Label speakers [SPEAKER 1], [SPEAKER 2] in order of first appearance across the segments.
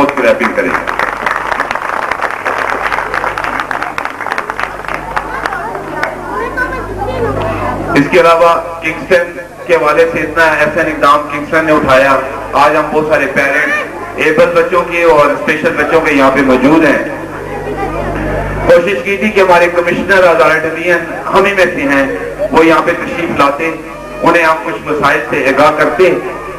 [SPEAKER 1] بہت پورے اپیل کریں۔ اس کے علاوہ کنگسٹن کے حوالے سے اتنا احسن اقدام کنگسٹن نے اٹھایا۔ آج ہم بہت سارے پیرنٹ ایبل بچوں کے اور اسپیشل بچوں کے یہاں پہ موجود ہیں۔ کوشش کی تھی کہ ہمارے کمشنر ڈویژن ہم ہی میں سے ہیں، وہ یہاں پہ تشریف لاتے، انہیں ہم کچھ مسائل سے آگاہ کرتے۔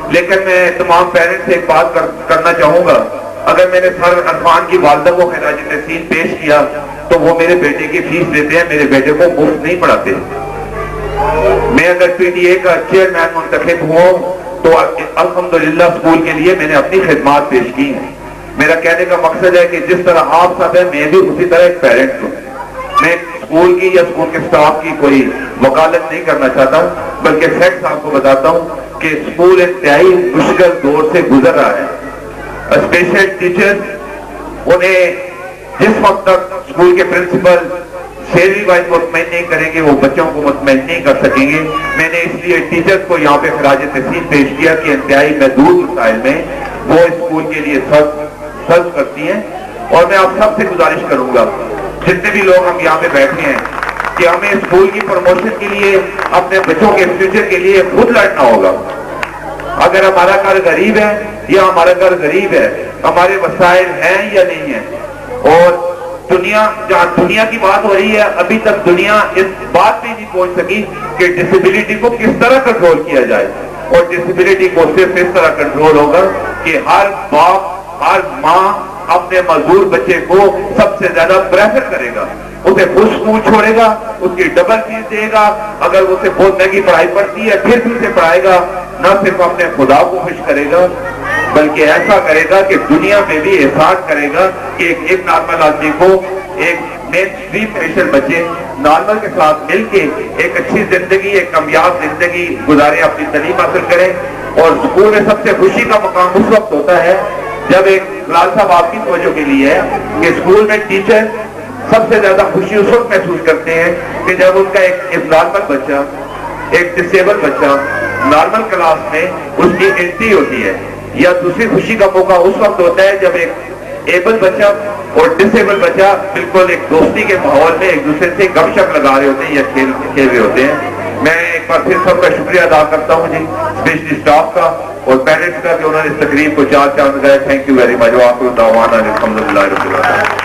[SPEAKER 1] لیکن میں تمام پیرنٹ سے ایک بات کرنا چاہوں گا۔ اگر میں نے سر عرفان کی والدہ کو خراج تحصیل پیش کیا، تو وہ میرے بیٹے کی فیس دیتے ہیں، میرے بیٹے کو مفت نہیں پڑھاتے۔ میں اگر پی ٹی اے کا چیئرمین منتخب ہوں، تو الحمدللہ اسکول کے لیے میں نے اپنی خدمات پیش کی۔ ہیں میرا کہنے کا مقصد ہے کہ جس طرح آپ سب ہیں، میں بھی اسی طرح ایک پیرنٹ ہوں۔ میں اسکول کی یا اسکول کے سٹاف کی کوئی وکالت نہیں کرنا چاہتا ہوں بلکہ فیکٹس آپ کو بتاتا ہوں کہ اسکول انتہائی مشکل دور سے گزر رہا ہے۔ اسپیشل ٹیچر انہیں جس وقت تک اسکول کے پرنسپل سیلری وائز مطمئن نہیں کریں گے وہ بچوں کو مطمئن نہیں کر سکیں گے میں نے اس لیے ٹیچر کو یہاں پہ خراج تحصیل پیش کیا کہ انتہائی محدود مسائل میں وہ اسکول کے لیے سرو کرتی ہیں اور میں آپ سب سے گزارش کروں گا جتنے بھی لوگ ہم یہاں پہ بیٹھے ہیں کہ ہمیں اسکول کی پروموشن کے لیے اپنے بچوں کے فیوچر کے لیے خود لڑنا ہوگا اگر ہمارا گھر غریب ہے یا ہمارا گھر غریب ہے، ہمارے وسائل ہیں یا نہیں ہیں؟ اور دنیا، جہاں دنیا کی بات ہو رہی ہے، ابھی تک دنیا اس بات پہ نہیں پہنچ سکی کہ ڈسیبلٹی کو کس طرح کنٹرول کیا جائے۔ اور ڈسیبلٹی کو صرف اس طرح کنٹرول ہوگا کہ ہر باپ، ہر ماں اپنے مزدور بچے کو سب سے زیادہ پریفر کرے گا۔ اسے خوش خون چھوڑے گا، اس کی ڈبل فیس دے گا۔ اگر اسے بہت مہنگی پڑھائی پڑتی ہے، پھر بھی اسے پڑھائے گا۔ نہ صرف اپنے خدا کو خوش کرے گا، بلکہ ایسا کرے گا کہ دنیا میں بھی احساس کرے گا کہ ایک نارمل آدمی کو ایک مین اسٹریم پیشن بچے نارمل کے ساتھ مل کے ایک اچھی زندگی، ایک کامیاب زندگی گزارے، اپنی تعلیم حاصل کریں اور سکول میں سب سے خوشی کا مقام اس وقت ہوتا ہے جب ایک لال صاحب آپ کی توجہ کے لیے ہے کہ اسکول میں ٹیچر سب سے زیادہ خوشی اس وقت محسوس کرتے ہیں کہ جب ان کا ایک نارمل بچہ، ایک ڈسیبل بچہ نارمل کلاس میں اس کی انٹری ہوتی ہے یا دوسری خوشی کا موقع اس وقت ہوتا ہے جب ایک ایبل بچہ اور ڈسیبل بچہ بالکل ایک دوستی کے ماحول میں ایک دوسرے سے گپ شپ لگا رہے ہوتے ہیں یا کھیل کھیل رہے ہوتے ہیں۔ میں ایک بار پھر سب کا شکریہ ادا کرتا ہوں جی اسپیشلی اسٹاف کا اور پیرنٹس کا کہ انہوں نے اس تقریب کو چار چاند گئے تھینک یو ویری مچ آپ کو دعوانا الحمد للہ رب العالمین۔